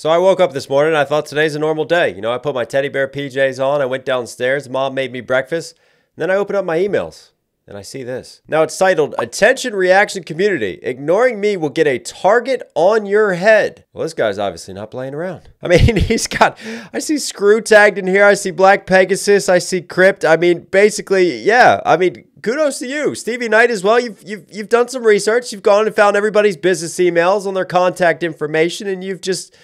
So I woke up this morning and I thought today's a normal day. You know, I put my teddy bear PJs on, I went downstairs, mom made me breakfast, and then I opened up my emails and I see this. Now it's titled Attention Reaction Community. Ignoring me will get a target on your head. Well, this guy's obviously not playing around. I mean, he's got, I see Screw tagged in here. I see Black Pegasus. I see Crypt. I mean, basically, yeah. I mean, kudos to you. Stevie Knight as well. You've, you've, you've done some research. You've gone and found everybody's business emails on their contact information and you've just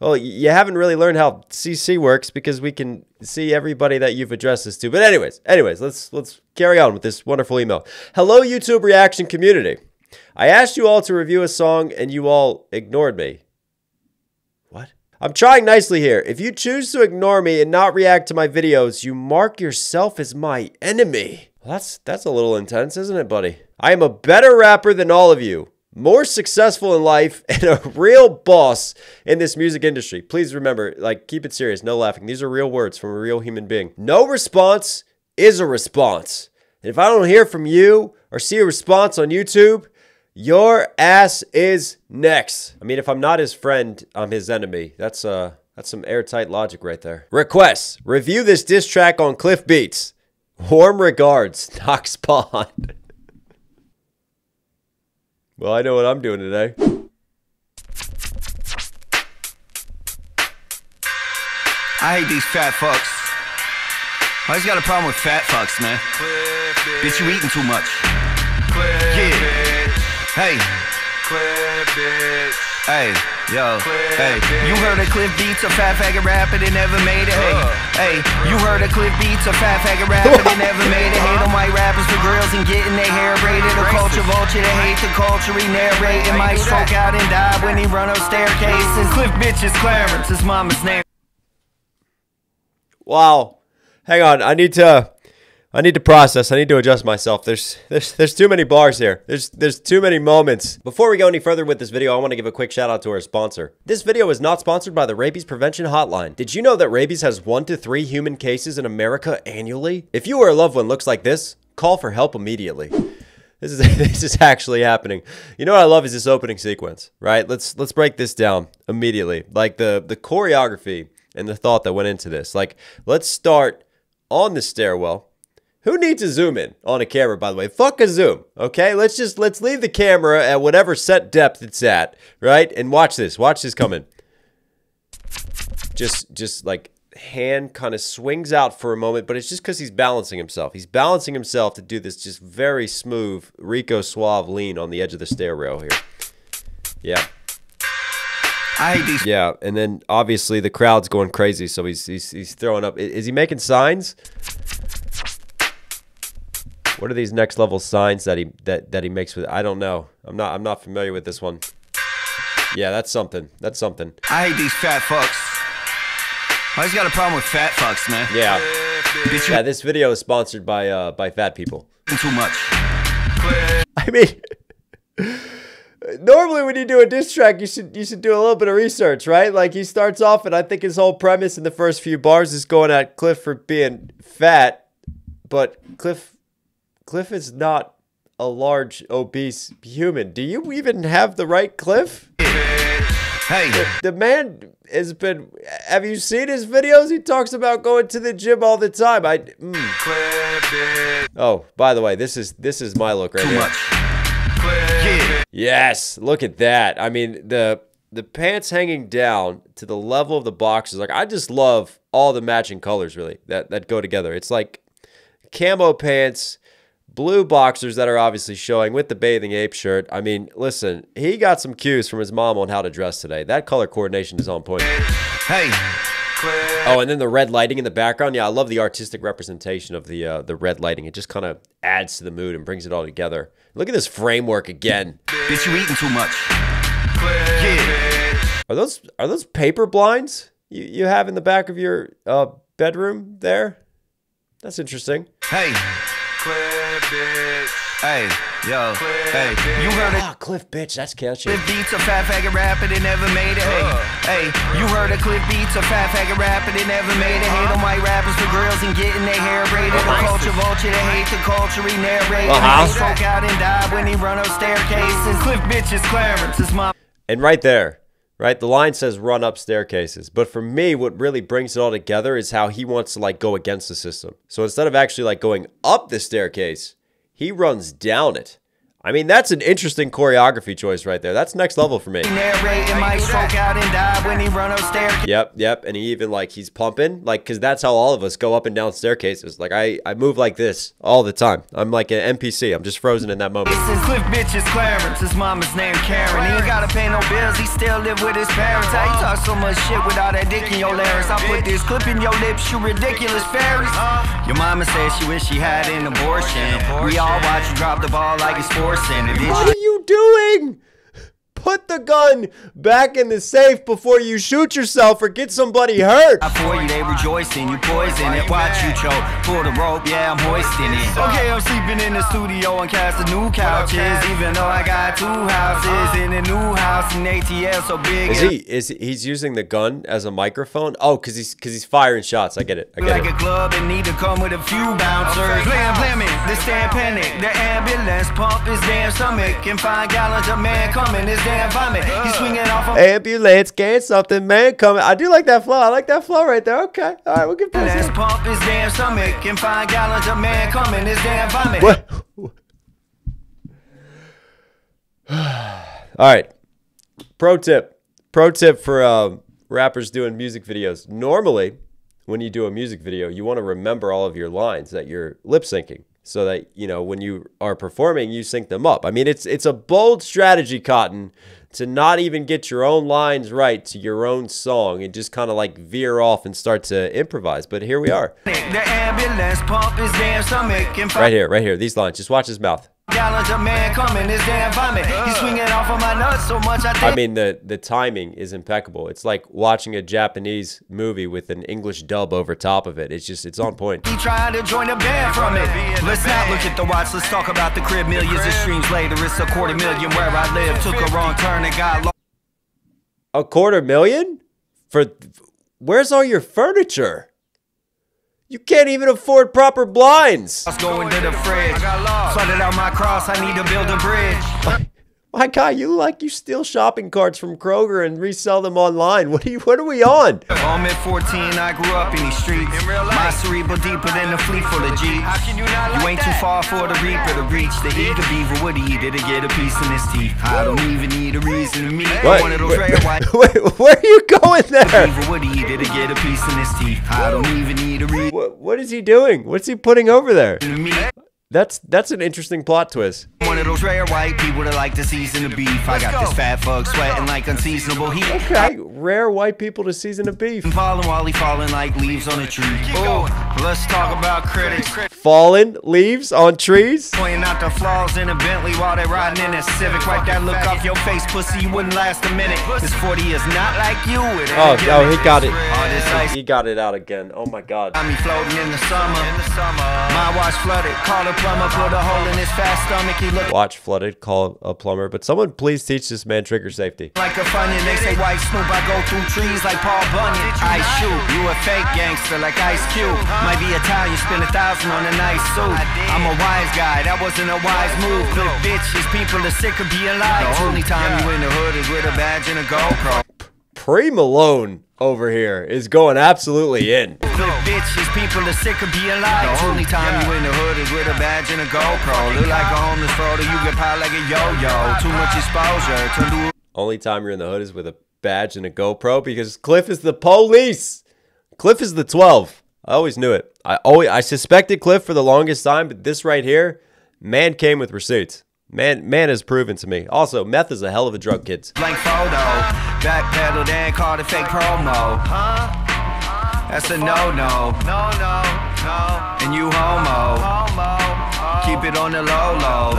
well, you haven't really learned how CC works because we can see everybody that you've addressed this to. But anyways, anyways, let's let's carry on with this wonderful email. Hello YouTube reaction community. I asked you all to review a song and you all ignored me. What? I'm trying nicely here. If you choose to ignore me and not react to my videos, you mark yourself as my enemy. Well, that's that's a little intense, isn't it, buddy? I am a better rapper than all of you more successful in life and a real boss in this music industry. Please remember, like, keep it serious, no laughing. These are real words from a real human being. No response is a response. And if I don't hear from you or see a response on YouTube, your ass is next. I mean, if I'm not his friend, I'm his enemy. That's uh that's some airtight logic right there. Requests. Review this diss track on Cliff Beats. Warm regards, Knox Pond. Well, I know what I'm doing today. I hate these fat fucks. I just got a problem with fat fucks, man. Bitch, you eating too much. Yeah. Hey. Hey. Yo, hey, you heard of Cliff Beats, a fat faggot rapper that never made it. Hey, hey, you heard of Cliff Beats, a fat faggot rapper that never made it. Hate on white rappers for grills and getting their hair braided. A culture vulture that hate the culture he narrating. Might stroke out and die when he run up staircases. Cliff bitches Clarence, his mama's name. Wow. Hang on, I need to I need to process. I need to adjust myself. There's there's there's too many bars here. There's there's too many moments. Before we go any further with this video, I want to give a quick shout out to our sponsor. This video is not sponsored by the Rabies Prevention Hotline. Did you know that rabies has 1 to 3 human cases in America annually? If you or a loved one looks like this, call for help immediately. This is this is actually happening. You know what I love is this opening sequence, right? Let's let's break this down immediately. Like the the choreography and the thought that went into this. Like let's start on the stairwell who needs a zoom in on a camera, by the way? Fuck a zoom, okay? Let's just, let's leave the camera at whatever set depth it's at, right? And watch this. Watch this come in. Just, just like hand kind of swings out for a moment, but it's just because he's balancing himself. He's balancing himself to do this just very smooth Rico Suave lean on the edge of the stair rail here. Yeah. I hate these. Yeah, and then obviously the crowd's going crazy, so he's he's, he's throwing up. Is he making signs? What are these next level signs that he that that he makes with? I don't know. I'm not I'm not familiar with this one. Yeah, that's something. That's something. I hate these fat fucks. I just got a problem with fat fucks, man. Yeah. Yeah, this video is sponsored by uh by fat people. Too much. I mean. Normally, when you do a diss track, you should you should do a little bit of research, right? Like he starts off, and I think his whole premise in the first few bars is going at Cliff for being fat, but Cliff Cliff is not a large, obese human. Do you even have the right Cliff? Hey. The, the, man has been. Have you seen his videos? He talks about going to the gym all the time. I. Mm. Oh, by the way, this is this is my look right Too here. much. Yes, look at that. I mean the the pants hanging down to the level of the boxers. Like I just love all the matching colors really that that go together. It's like camo pants blue boxers that are obviously showing with the bathing ape shirt. I mean, listen, he got some cues from his mom on how to dress today. That color coordination is on point. Hey. Oh, and then the red lighting in the background. Yeah, I love the artistic representation of the uh, the red lighting. It just kind of adds to the mood and brings it all together. Look at this framework again. Bitch, you eating too much. Yeah. Are those are those paper blinds you, you have in the back of your uh, bedroom there? That's interesting. Hey bitch. Hey, yo, hey, you heard it. Ah, Cliff bitch, that's catchy. Cliff Beats, a fat faggot rapper that never made it. Hey, hey, you heard of Cliff Beats, a fat faggot rapper that never made it. Hate on white rappers for grills and getting their hair braided. A culture vulture that hate the culture he narrated. Uh-huh. He stroke out and die when he run up staircases. Cliff bitches Clarence, his mom. And right there, right? The line says run up staircases. But for me, what really brings it all together is how he wants to like go against the system. So instead of actually like going up the staircase, he runs down it. I mean, that's an interesting choreography choice right there. That's next level for me. Narrating might stroke out and die when he run upstairs. Yep, yep. And he even like he's pumping, like, cause that's how all of us go up and down staircases. Like I, I move like this all the time. I'm like an NPC. I'm just frozen in that moment. Since Cliff bitch is Clarence, his mama's named Karen. He ain't gotta pay no bills, he still live with his parents. How you talk so much shit with all that dick in your larynx? I put this clip in your lips, you ridiculous fairies. Your mama said she wish she had an abortion. We all watch you drop the ball like it's sports center. Did What are you doing? Put the gun back in the safe before you shoot yourself or get somebody hurt. I for you, they rejoicing. You poison it, watch you choke. Pull the rope, yeah, I'm hoisting it. Okay, I'm sleeping in the studio and casting new couches. Even though I got two houses in a new house in ATL, so big. Is he is he- he's using the gun as a microphone? Oh, cause he's cause he's firing shots. I get it. I get Like it. a club and need to come with a few bouncers. Blam, blaming, the stand panic. The ambulance pump his damn stomach. And five gallons of man coming, his damn vomit. He's swinging off a Ambulance, gain something, man. Coming. I do like that flow. I like that flow right there. Okay. All right, we can pass ambulance it. pump his damn stomach. And five gallons of man coming, his damn vomit. What? All right. Pro tip. Pro tip for um, rappers doing music videos. Normally, when you do a music video, you want to remember all of your lines that you're lip syncing so that, you know, when you are performing, you sync them up. I mean, it's it's a bold strategy, Cotton, to not even get your own lines right to your own song and just kind of like veer off and start to improvise. But here we are. The ambulance pump his damn stomach. And five Right here, right here. These lines. Just watch his mouth. Gallons of man coming, his damn vomit. He's swinging off of my nuts so much I think. I mean, the the timing is impeccable. It's like watching a Japanese movie with an English dub over top of it. It's just it's on point. He trying to join a band from it. Let's not look at the watch. Let's talk about the crib. Millions of streams later, it's a quarter million where I live. Took a wrong turn and got lost. A quarter million for where's all your furniture? You can't even afford proper blinds. I was Going to the fridge. Flooded out my cross. I need to build a bridge. My God, you like you steal shopping carts from Kroger and resell them online. What are you? What are we on? I'm at 14. I grew up in these streets. In real life. My cerebral deeper than a fleet full of Jeeps. You ain't too far for the reaper to reach. The eager beaver would eat it to get a piece in his teeth. I don't even need a reason to meet What? one of those rare white. Wait, where are you going there? Beaver would eat it to get a piece in his teeth. I don't even need a reason What, what is he doing? What's he putting over there? To meet That's that's an interesting plot twist. one of those rare white people that like to season the beef. I got this fat fuck sweating like unseasonable heat. Okay, rare white people to season a beef. Falling while he falling like leaves on a tree. Oh, let's talk about critics. Fallen leaves on trees. Pointing out the flaws in a Bentley while they riding in a Civic. Wipe that look off your face, pussy. You wouldn't last a minute. This 40 is not like you. Oh, oh, he got it. All this ice He got it out again. Oh my God. got me floating in the summer. My watch flooded. Call a plumber, put a hole in his fat stomach. He look Watch flooded. Call a plumber. But someone please teach this man trigger safety. like a funyun. They say white Snoop. I go through trees like Paul Bunyan. I shoot. You a fake gangster like Ice Cube. Might be Italian. Spend a thousand on a nice suit. I'm a wise guy. That wasn't a wise move. Good bitches. People are sick of being lied. The only time you in the hood is with a badge and a GoPro. Pre Malone over here is going absolutely in. Good bitches, people are sick of being lied. The only time you in the hood is with a badge and a GoPro. Look like a homeless photo, you get piled like a yo-yo. Too much exposure, turn to Only time you're in the hood is with a badge and a GoPro because Cliff is the police. Cliff is the 12. I always knew it. I always I suspected Cliff for the longest time, but this right here, man came with receipts. Man, man has proven to me. Also, meth is a hell of a drug, kids. blank photo. Backpedal, then called it fake promo. Huh? That's a no-no. No, no, no. And you homo. Keep it on the low-low.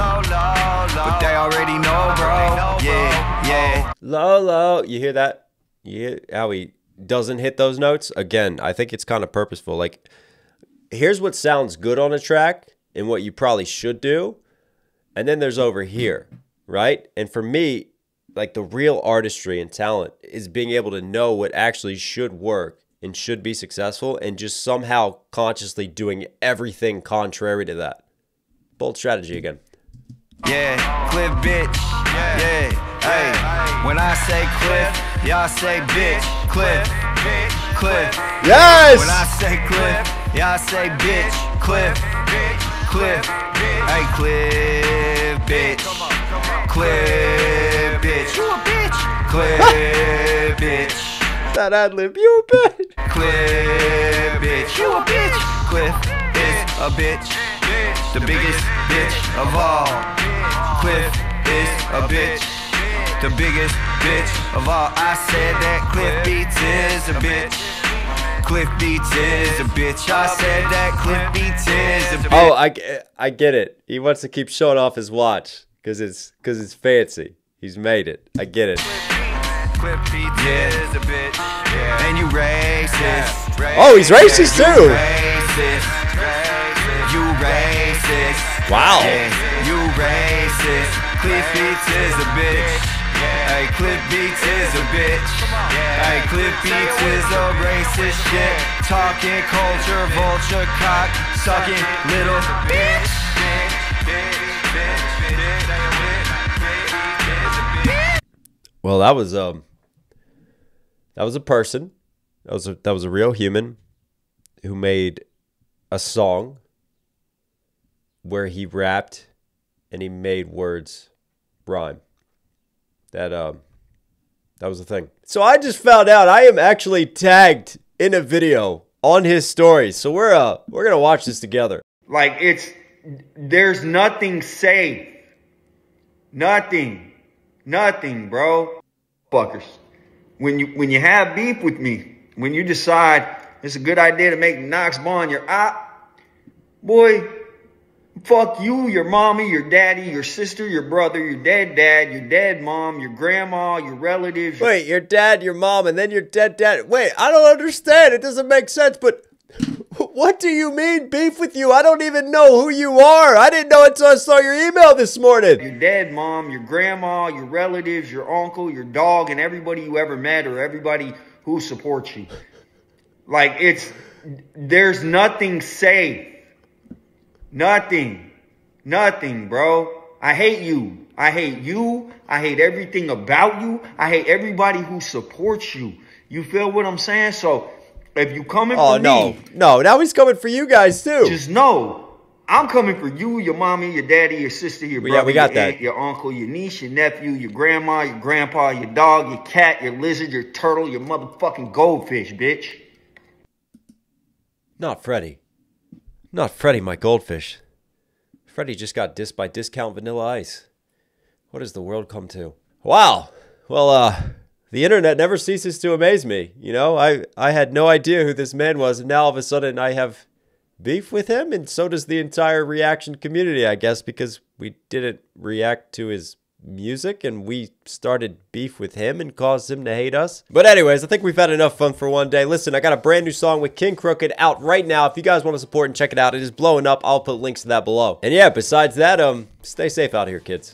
But they already know, bro. Yeah, yeah. Lolo, you hear that? Yeah, hear how he doesn't hit those notes? Again, I think it's kind of purposeful. Like, here's what sounds good on a track and what you probably should do. And then there's over here, right? And for me, like the real artistry and talent is being able to know what actually should work and should be successful and just somehow consciously doing everything contrary to that. Bold strategy again. Yeah, Cliff bitch. Yeah, hey. When I say Cliff, y'all say bitch. Cliff, bitch, Cliff. Yes! When I say Cliff, y'all say bitch. Cliff, Cliff. Hey, Cliff, bitch. Cliff, bitch. You a bitch. Cliff, bitch. That ad lib, you a bitch. Cliff, bitch. You a bitch. Cliff is a bitch. The biggest bitch of all. Cliff is a bitch. The biggest bitch of all. I said that Cliff Beats is a bitch. Cliff Beats is a bitch. I said that Cliff Beats is a oh, bitch. Oh, I, I get it. He wants to keep showing off his watch because it's because it's fancy. He's made it. I get it. Cliff Beats is a bitch. And you racist. Oh, he's racist You too. racist. You racist. Wow. Yeah, you racist. Cliff Beats is a bitch. Hey, Cliff Beats is a bitch. Hey, Cliff Beats is a racist shit. Talking culture, vulture, cock, sucking little bitch. Well, that was um, that was a person. That was a, that was a real human who made a song where he rapped and he made words rhyme. That um, that was the thing. So I just found out I am actually tagged in a video on his story. So we're uh, we're gonna watch this together. Like it's there's nothing safe. Nothing. Nothing, bro. Fuckers. When you when you have beef with me, when you decide it's a good idea to make Knox Bond your op, boy, fuck you, your mommy, your daddy, your sister, your brother, your dead dad, your dead mom, your grandma, your relatives. Wait, your dad, your mom, and then your dead dad. Wait, I don't understand. It doesn't make sense, but what do you mean beef with you? I don't even know who you are. I didn't know until I saw your email this morning. your dead mom, your grandma, your relatives, your uncle, your dog, and everybody you ever met or everybody who supports you. Like it's there's nothing safe. Nothing. Nothing, bro. I hate you. I hate you. I hate everything about you. I hate everybody who supports you. You feel what I'm saying? So if you coming Oh for no, me, no! No, Now he's coming for you guys too. just know I'm coming for you, your mommy, your daddy, your sister, your Yeah, brother, we got your that. aunt, your uncle, your niece, your nephew, your grandma, your grandpa, your dog, your cat, your lizard, your turtle, your motherfucking goldfish, bitch. Not Freddy. Not Freddy, my goldfish. Freddy just got dissed by Discount Vanilla Ice. What has the world come to? Wow. Well, uh, the internet never ceases to amaze me. You know, I I had no idea who this man was, and now all of a sudden I have beef with him, and so does the entire reaction community, I guess, because we didn't react to his music and we started beef with him and caused him to hate us. But anyways, I think we've had enough fun for one day. Listen, I got a brand new song with Kxng Crooked out right now. If you guys want to support and check it out, it is blowing up. I'll put links to that below. And yeah, besides that, um, stay safe out here, kids.